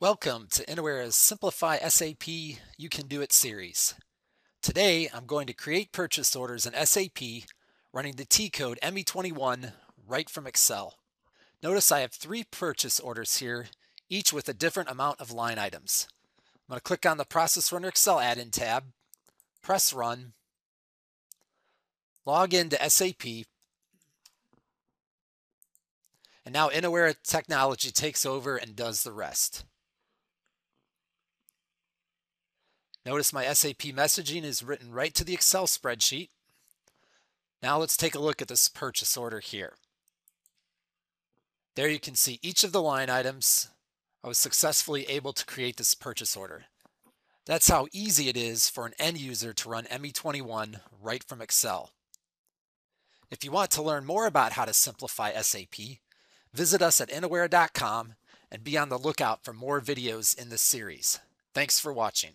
Welcome to Innowera's Simplify SAP You Can Do It series. Today I'm going to create purchase orders in SAP running the T-code ME21 right from Excel. Notice I have three purchase orders here, each with a different amount of line items. I'm going to click on the Process Runner Excel add-in tab, press Run, log into SAP, and now Innoware Technology takes over and does the rest. Notice my SAP messaging is written right to the Excel spreadsheet. Now let's take a look at this purchase order here. There you can see each of the line items. I was successfully able to create this purchase order. That's how easy it is for an end user to run ME21 right from Excel. If you want to learn more about how to simplify SAP, visit us at innowera.com and be on the lookout for more videos in this series. Thanks for watching.